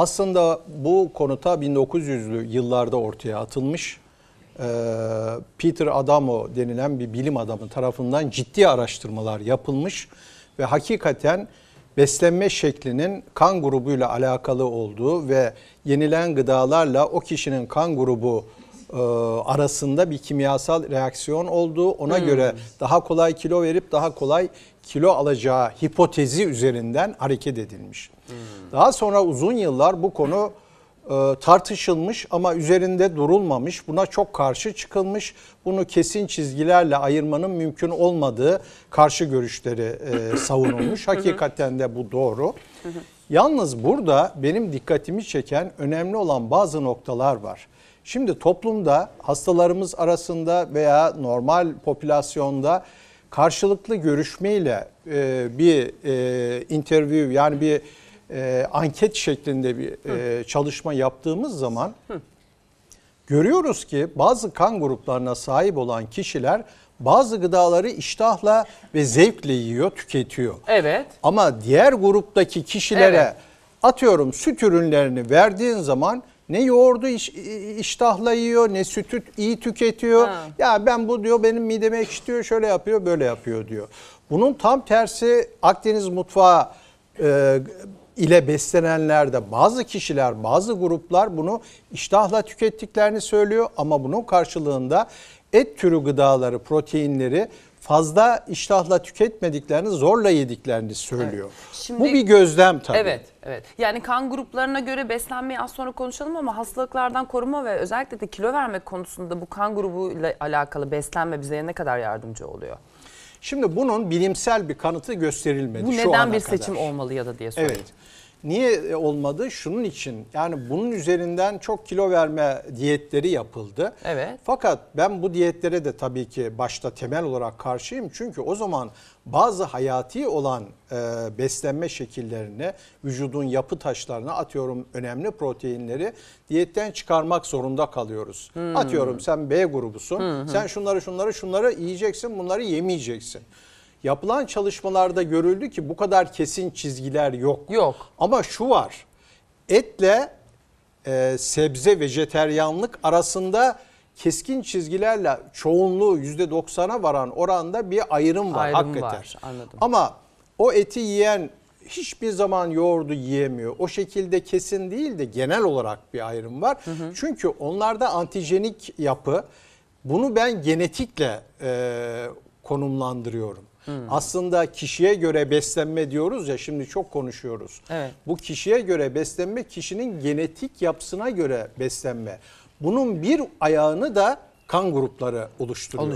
Aslında bu konu ta 1900'lü yıllarda ortaya atılmış. Ee, Peter Adamo denilen bir bilim adamı tarafından ciddi araştırmalar yapılmış ve hakikaten beslenme şeklinin kan grubuyla alakalı olduğu ve yenilen gıdalarla o kişinin kan grubu e, arasında bir kimyasal reaksiyon olduğu ona göre daha kolay kilo verip daha kolay kilo alacağı hipotezi üzerinden hareket edilmiş. Daha sonra uzun yıllar bu konu e, tartışılmış ama üzerinde durulmamış. Buna çok karşı çıkılmış. Bunu kesin çizgilerle ayırmanın mümkün olmadığı karşı görüşleri e, savunulmuş. Hakikaten de bu doğru. Yalnız burada benim dikkatimi çeken önemli olan bazı noktalar var. Şimdi toplumda hastalarımız arasında veya normal popülasyonda karşılıklı görüşmeyle e, bir e, interview yani bir e, anket şeklinde bir e, çalışma yaptığımız zaman görüyoruz ki bazı kan gruplarına sahip olan kişiler bazı gıdaları iştahla ve zevkle yiyor, tüketiyor. Evet. Ama diğer gruptaki kişilere Evet. atıyorum süt ürünlerini verdiğin zaman ne yoğurdu iş, iştahla yiyor ne sütü iyi tüketiyor. Ha. Ya ben bu diyor benim mideme ekşitiyor şöyle yapıyor böyle yapıyor diyor. Bunun tam tersi Akdeniz mutfağı e, ile beslenenlerde bazı kişiler bazı gruplar bunu iştahla tükettiklerini söylüyor ama bunun karşılığında et türü gıdaları proteinleri fazla iştahla tüketmediklerini zorla yediklerini söylüyor. Şimdi- Bu bir gözlem tabii. Evet, evet. Yani kan gruplarına göre beslenmeyi az sonra konuşalım ama hastalıklardan koruma ve özellikle de kilo verme konusunda bu kan grubuyla alakalı beslenme bize ne kadar yardımcı oluyor? Şimdi bunun bilimsel bir kanıtı gösterilmedi Bu neden bir kadar. seçim olmalı ya da diye sorayım. Evet. Niye olmadı? Şunun için yani bunun üzerinden çok kilo verme diyetleri yapıldı. Evet. Fakat ben bu diyetlere de tabii ki başta temel olarak karşıyım. Çünkü o zaman bazı hayati olan e, beslenme şekillerini, vücudun yapı taşlarına atıyorum önemli proteinleri diyetten çıkarmak zorunda kalıyoruz. Atıyorum sen B grubusun. Sen şunları şunları şunları yiyeceksin, bunları yemeyeceksin. Yapılan çalışmalarda görüldü ki bu kadar kesin çizgiler yok. Yok. Ama şu var. Etle e, sebze vejeteryanlık arasında keskin çizgilerle çoğunluğu %90'a varan oranda bir ayrım var Ayrım hakikaten. var, anladım. Ama o eti yiyen hiçbir zaman yoğurdu yiyemiyor. O şekilde kesin değil de genel olarak bir ayrım var. Çünkü onlarda antijenik yapı bunu ben genetikle e, konumlandırıyorum. Aslında kişiye göre beslenme diyoruz ya şimdi çok konuşuyoruz. Evet. Bu kişiye göre beslenme kişinin genetik yapısına göre beslenme. Bunun bir ayağını da kan grupları oluşturuyor. Oluşturuyor.